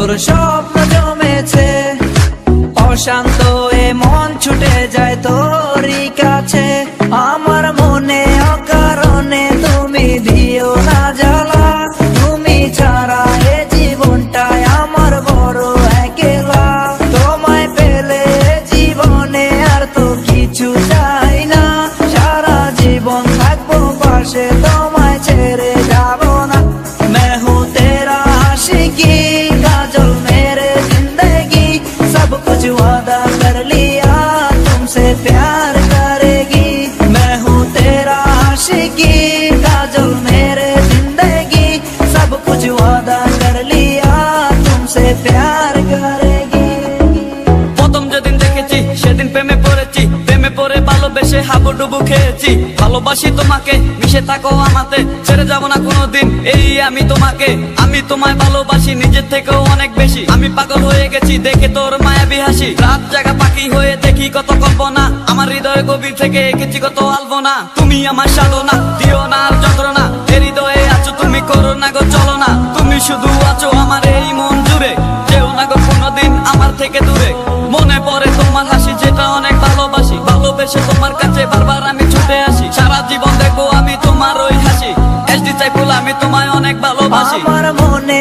তোর স্বপ্ন জমেছে। অশান্ত এ মন ছুটে যায় তোরই কাছে। আমার মনে হাবুডুবু খেয়েছি। ভালোবাসি তোমাকে, মিশে থাকো আমাতে। ছেড়ে যাব না কোনোদিন, এই আমি তোমাকে। আমি তোমায় ভালোবাসি, নিজের থেকেও অনেক বেশি। আমি পাগল হয়ে গেছি, দেখে তোর মায়াবী হাসি। রাত জায়গা পাখি হয়ে দেখি কত কল্পনা। আমার হৃদয় গভীর থেকে এঁকেছি কত আলপনা। তুমি আমার সাধনা, দিও না আর যন্ত্রণা। হৃদয়ে আছো, তুমি করো না গো অনেক ভালোবাসি আমার মনে